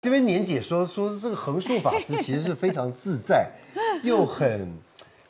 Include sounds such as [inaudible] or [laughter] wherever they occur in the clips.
这边年姐说说这个横竖法师 [laughs] 其实是非常自在，又很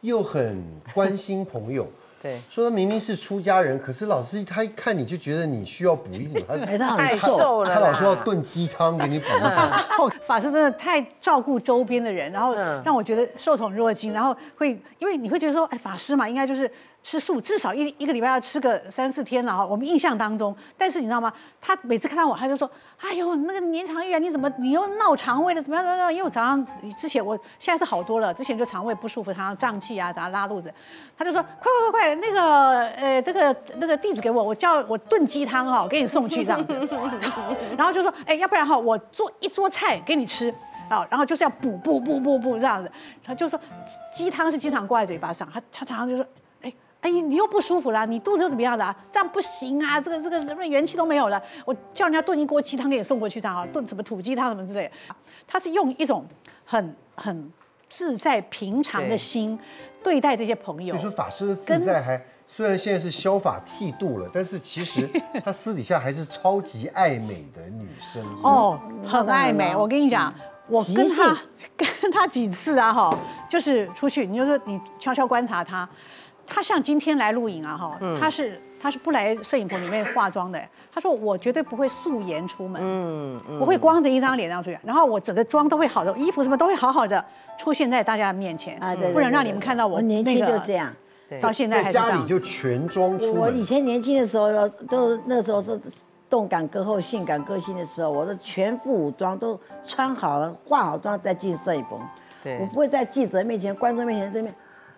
又很关心朋友。[laughs] 对，说他明明是出家人，可是老师他一看你就觉得你需要补一补，他 [laughs] 哎，他很太瘦，了，他老说要炖鸡汤给你补一补。法师真的太照顾周边的人，然后嗯让我觉得受宠若惊，然后会因为你会觉得说，哎，法师嘛，应该就是吃素，至少一一个礼拜要吃个三四天了哈。我们印象当中，但是你知道吗？他每次看到我，他就说，哎呦，那个年长玉啊，你怎么你又闹肠胃了？怎么样怎么样？因为我常常之前我现在是好多了，之前就肠胃不舒服，常常胀气啊，常拉肚子。他就说，快快快快，那个呃这个那个地址给我，我叫我炖鸡汤哈，给你送去这样子。[laughs] 然后就说，哎，要不然哈，我做一桌菜给你吃。啊，然后就是要补补补补补这样子，他就说鸡汤是经常挂在嘴巴上，他他常常就说，哎哎，你又不舒服啦，你肚子又怎么样的啊？这样不行啊，这个这个什么元气都没有了，我叫人家炖一锅鸡汤给你送过去，这样啊，炖什么土鸡汤什么之类的，他是用一种很很自在平常的心对待这些朋友所以，说法师的自在还虽然现在是削法剃度了，但是其实他私底下还是超级爱美的女生。哦，哦，很爱美。我跟你讲，我跟习他 [laughs] 跟他几次啊，哈，就是出去，你就说你悄悄观察他，他像今天来录影啊，哈，他是他是不来摄影棚里面化妆的。他说我绝对不会素颜出门，嗯嗯，我会光着一张脸这样出去，然后我整个妆都会好的，衣服什么都会好好的出现在大家的面前，啊，对，对不能让你们看到我我年轻就这样。到现在在还是这样。家里就全装出我以。前年轻的时候，都那时候是动感歌后、性感歌星的时候，我都全副武装都穿好了、化好妆再进摄影棚。对我不会在记者面前、观众面前这边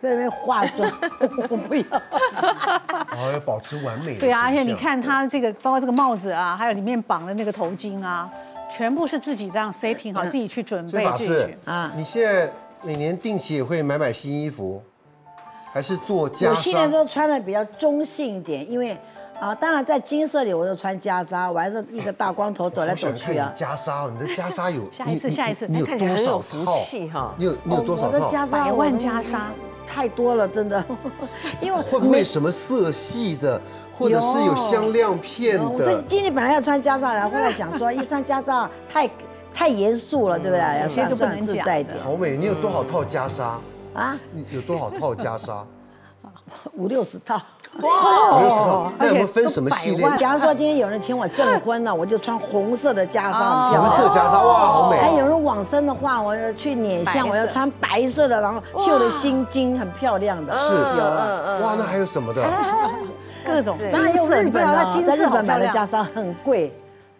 在那边化妆，[laughs] 我不要。哦，要保持完美对啊，而且你看他这个，包括这个帽子啊，还有里面绑的那个头巾啊，全部是自己这样 setting 好，自己去准备，法师自己去。啊你现在每年定期也会买买新衣服，还是做袈我现在裟？都穿的比较中性一点，因为啊，当然在金色里我就穿袈裟，我还是一个大光头走来走去啊。袈裟哦，你的袈裟有下一次下一次你有看起来多少很有福套？气哈。你有你有多少套？我的袈裟百万袈裟，太多了，真的。[laughs] 因为会不会什么色系的，或者是有香亮片的？我今天本来要穿袈裟，然后后来想说 [laughs] 一穿袈裟太太严肃了，对不对？所以就不能自在一点。好美，你有多少套袈裟啊？有多少套袈裟？[laughs] 五六十套。五六十套。那有没有分什么系列比方说今天有人请我证婚了，我就穿红色的袈裟，很漂红色。袈裟，哇，好美哦！还有人往生的话，我要去捻白香，我要穿白色的，然后绣的心经，很漂亮的。是有啊。哇，那还有什么的？[laughs] 各种当然有日本在日本买的袈裟很贵。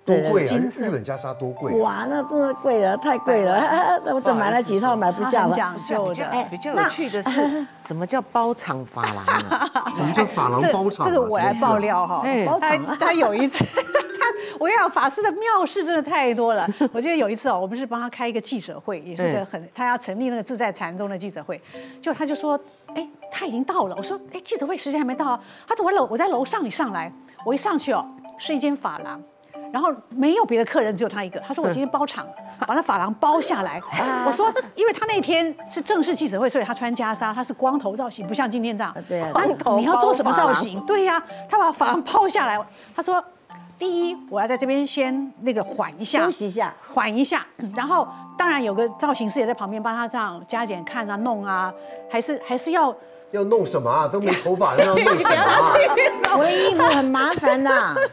多贵啊！日本袈裟多贵啊！哇，那真的贵了，太贵了。[laughs] 那我只买了几套，买不下了。讲究的。哎比较有趣的是，[laughs] 什么叫包场法郎啊？[laughs] 什么叫法郎包场啊？这个我来爆料哈包场啊他有一次，他我跟你讲，法师的妙事真的太多了。我记得有一次哦，我们是帮他开一个记者会，也是个很他要成立那个自在禅宗的记者会，就他就说，哎，他已经到了。我说，哎，记者会时间还没到啊。他怎么楼我在楼上，你上来。我一上去哦，是一间法廊。然后没有别的客人，只有他一个。他说我今天包场，把那发廊包下来。我说，因为他那天是正式记者会，所以他穿袈裟，他是光头造型，不像今天这样。对啊你光头你要做什么造型？对呀、他把发廊包下来。他说，第一，我要在这边先那个缓一下，休息一下。缓一下。然后当然有个造型师也在旁边帮他这样加减看啊、弄啊，还是还是要要弄什么啊？都没头发，[laughs] 要弄什么啊？我的衣服很麻烦呐。是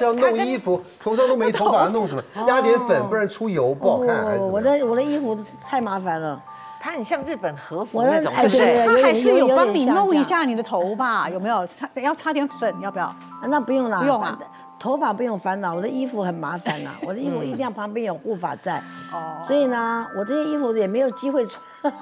要弄衣服，头上都没头发，要弄什么？压点粉，不然出油不好看，还是怎哦我？的我的衣服太麻烦了。它很像日本和服那种，哎对不对？对有点他还是有帮你弄一下你的头吧？有没有擦要擦点粉？要不要？啊那不用了，不用啊反头发不用烦恼，我的衣服很麻烦呐，[laughs] 我的衣服一定要旁边有护发在，哦，所以呢，我这些衣服也没有机会穿。[laughs]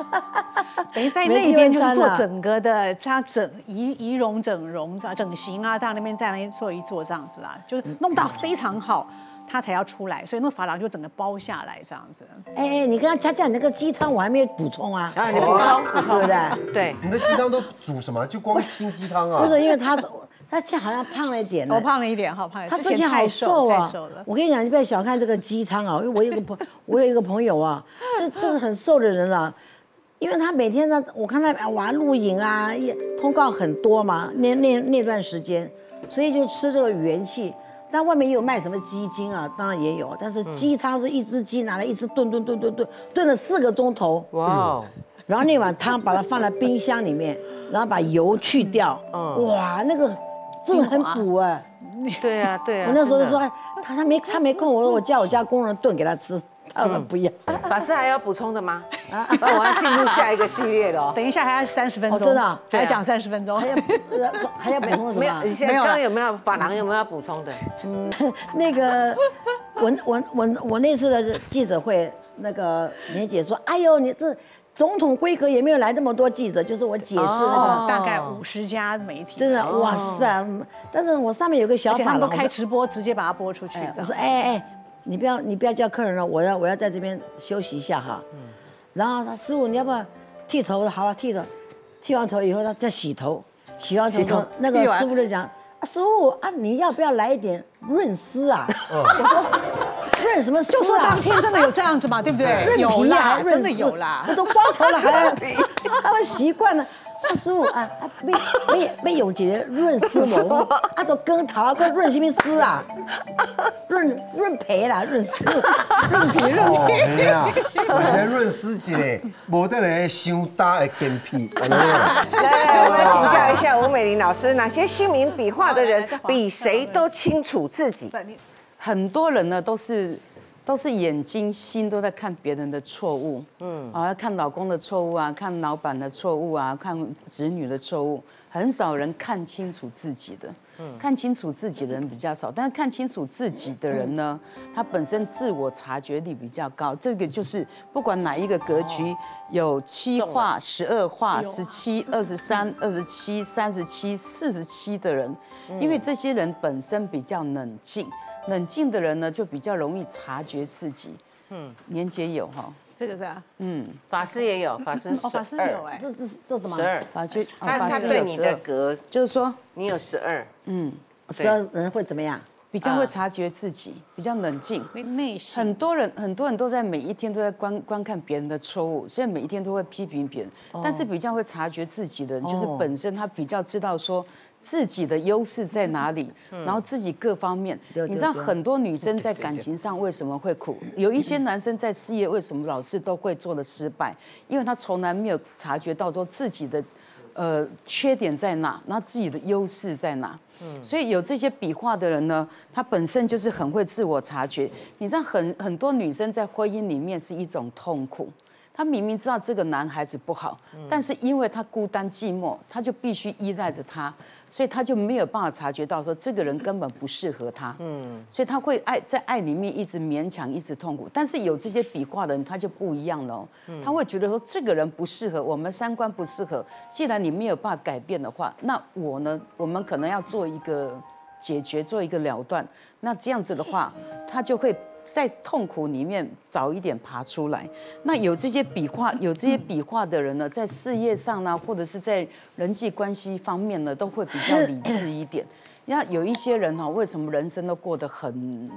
等于在那边就是做整个的，他整仪仪容、整容、整形啊，在那边在那边做一做这样子啊，就是弄到非常好，他才要出来，所以那个发廊就整个包下来这样子。哎哎，你刚刚讲讲你那个鸡汤我还没有补充啊，啊，你补充补充，对不对？对，你的鸡汤都煮什么？就光清鸡汤啊不？是因为他他现在好像胖了一点呢。我胖了一点好，胖了。他之前好瘦啊太瘦了！。我跟你讲，你不要小看这个鸡汤啊，因为我有个朋，我有一个朋友啊，这这个很瘦的人了、因为他每天呢，我看他啊玩露营啊，也通告很多嘛，那那那段时间，所以就吃这个元气。但外面也有卖什么鸡精啊，当然也有，但是鸡汤是一只鸡拿来一只炖炖炖炖炖，炖了四个钟头，哇哦，然后那碗汤把它放在冰箱里面，然后把油去掉，嗯哇，那个真的很补哎。[laughs] 对啊对啊。我那时候就说，他他没他没空，我说我叫我家工人炖给他吃，他说不要。[laughs] 法师还要补充的吗？啊我要进入下一个系列了哦。等一下还要三十分钟，哦真的啊还要讲三十分钟还。要呃还要补充什没有，么你？现在没有了刚刚有没有法郎有没有要补充的？嗯 [laughs] 那个，我我我我那次的记者会，那个年姐说，哎呦，你这总统规格也没有来这么多记者，就是我解释那哦个，大概五十家媒体，真的哇塞！但是我上面有个小而且他们都法郎，开直播，直接把它播出去。哎我说哎哎哎，你不要你不要叫客人了，我要我要在这边休息一下哈。然后他师傅你要不要剃头？我说好啊，剃头。剃完头以后，他再洗头，洗完头那个师傅就讲。啊，师傅啊，你要不要来一点润丝啊？我说润什么丝啊？就说当天真的有这样子嘛，对不对？[laughs] 有润皮啊，真的有啦我。都光头了还要，[laughs] 他们习惯了。啊，师傅啊，啊，没没没用一个润丝毛，啊，都跟头，个润什么丝啊？润润皮啦，润丝，[laughs] 润皮润哦，皮。嘿啊，而且润丝一个，无得来伤大的健脾，安尼啊来来，我们来请教一下吴美玲老师，哪些姓名笔画的人比谁都清楚自己？很多人呢都是都是眼睛心都在看别人的错误，嗯，啊，看老公的错误啊，看老板的错误啊，看子女的错误，很少人看清楚自己的。看清楚自己的人比较少，但是看清楚自己的人呢，他本身自我察觉力比较高。这个就是不管哪一个格局，有七画、十二画、十七、二十三、二十七、三十七、四十七的人，因为这些人本身比较冷静。冷静的人呢，就比较容易察觉自己。嗯，年节有哈，这个是啊，嗯，法师也有，法师哦，法师有哎，这这这什么？十？二，法师，哦他法师他对你有十二，的格，就是说，你有十二，嗯，十二人会怎么样？比较会察觉自己，比较冷静。内内心很多人，很多人都在每一天都在观观看别人的错误，所以每一天都会批评别人。但是比较会察觉自己的人，就是哦本身他比较知道说自己的优势在哪里，然后自己各方面。你知道很多女生在感情上为什么会苦？有一些男生在事业为什么老是都会做的失败？因为他从来没有察觉到说自己的。呃，缺点在哪？那自己的优势在哪？嗯所以有这些笔画的人呢，他本身就是很会自我察觉。你知道很很多女生在婚姻里面是一种痛苦，她明明知道这个男孩子不好，但是因为他孤单寂寞，他就必须依赖着他，所以他就没有办法察觉到说这个人根本不适合他。嗯，所以他会爱在爱里面一直勉强，一直痛苦。但是有这些笔画的人，他就不一样了、他会觉得说这个人不适合，我们三观不适合。既然你没有办法改变的话，那我呢？我们可能要做一个解决，做一个了断。那这样子的话，他就会在痛苦里面早一点爬出来。那有这些笔画，有这些笔画的人呢，在事业上呢，或者是在人际关系方面呢，都会比较理智一点。那有一些人哈，为什么人生都过得很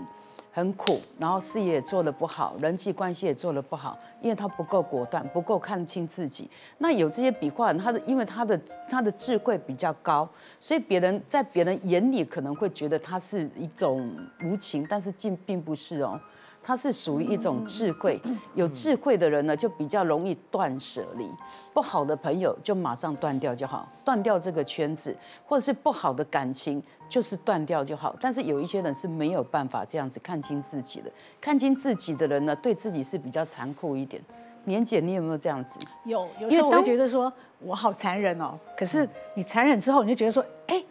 很苦，然后事业也做得不好，人际关系也做得不好，因为他不够果断，不够看清自己。那有这些笔画，他的因为他的他的智慧比较高，所以别人在别人眼里可能会觉得他是一种无情，但是竟并不是哦。它是属于一种智慧，有智慧的人呢，就比较容易断舍离。不好的朋友就马上断掉就好，断掉这个圈子，或者是不好的感情，就是断掉就好。但是有一些人是没有办法这样子看清自己的，看清自己的人呢，对自己是比较残酷一点。年姐，你有没有这样子？有有时候我会觉得说我好残忍哦，可是你残忍之后，你就觉得说，哎，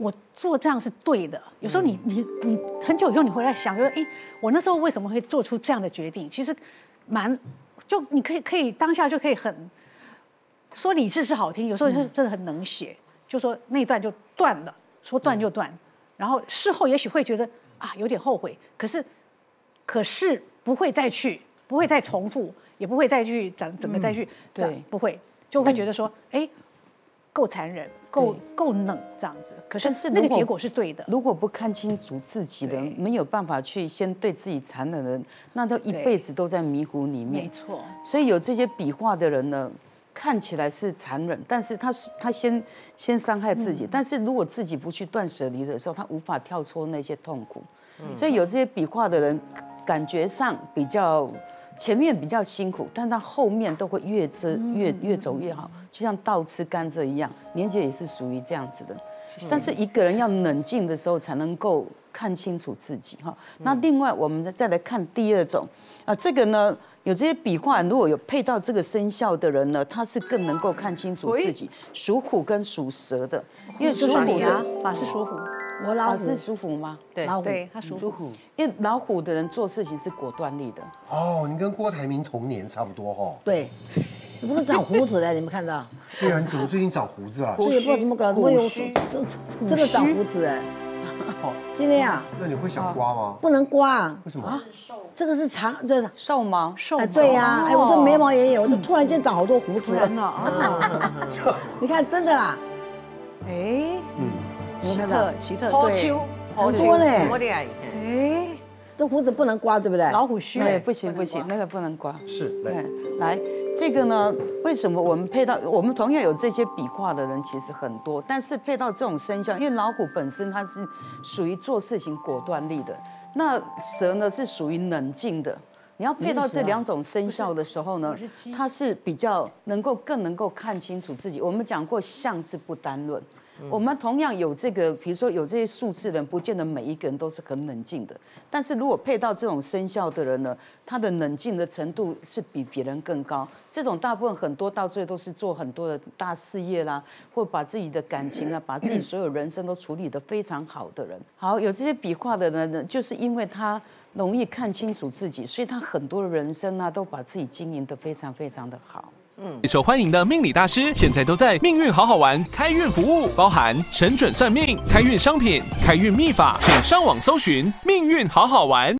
我做这样是对的。有时候你你你很久以后你回来想，说，哎，我那时候为什么会做出这样的决定？其实蛮就你可以可以当下就可以很说理智是好听，有时候就是真的很能写，就说那一段就断了，说断就断，然后事后也许会觉得啊有点后悔，可是可是不会再去，不会再重复，也不会再去整整个再去，对。不会，就会觉得说，哎，够残忍，够够冷这样子。可是那个结果是对的，如果不看清楚自己的对，没有办法去先对自己残忍的人，那都一对辈子都在迷糊里面没。错。所以有这些笔画的人呢，看起来是残忍，但是他他先先伤害自己，但是如果自己不去断舍离的时候，他无法跳出那些痛苦。所以有这些笔画的人，感觉上比较前面比较辛苦，但到后面都会越吃越越走越好，就像倒吃甘蔗一样。年姐也是属于这样子的，但是一个人要冷静的时候才能够看清楚自己哈。那另外我们再来看第二种啊，这个呢有这些笔画，如果有配到这个生肖的人呢，他是更能够看清楚自己。属虎跟属蛇的，因为属虎的法是属虎。我老虎是属虎吗？对，老虎，对，他属虎。因为老虎的人做事情是果断力的。哦，你跟郭台铭同年差不多哈。对，你不是长胡子嘞？你们看到？[laughs] 对啊，你怎么最近长胡子啊？我也不知道怎么搞，怎么有真真的长胡子哎？[laughs] 今天啊？那你会想刮吗？不能刮。为什么？啊这个是长，这是瘦毛，瘦。哎，对呀，哎，我这眉毛也有，我这突然间长好多胡子。真的 [laughs] 你看，真的啦。哎，嗯。奇特，奇特，对，好多嘞，哎，这胡子不能刮，对不对？老虎须，对，不行不行，那个不能刮。是，对，来，这个呢，为什么我们配到我们同样有这些笔画的人其实很多，但是配到这种生肖，因为老虎本身它是属于做事情果断力的，那蛇呢是属于冷静的。你要配到这两种生肖的时候呢，它是比较能够更能够看清楚自己。我们讲过，相是不单论。我们同样有这个，比如说有这些数字人，不见得每一个人都是很冷静的。但是如果配到这种生肖的人呢，他的冷静的程度是比别人更高。这种大部分很多到最后都是做很多的大事业啦，或把自己的感情啊，把自己所有人生都处理得非常好的人。好，有这些笔画的人呢，就是因为他容易看清楚自己，所以他很多的人生啊，都把自己经营得非常非常的好。受欢迎的命理大师，现在都在命运好好玩开运服务，包含神准算命、开运商品、开运秘法，请上网搜寻命运好好玩。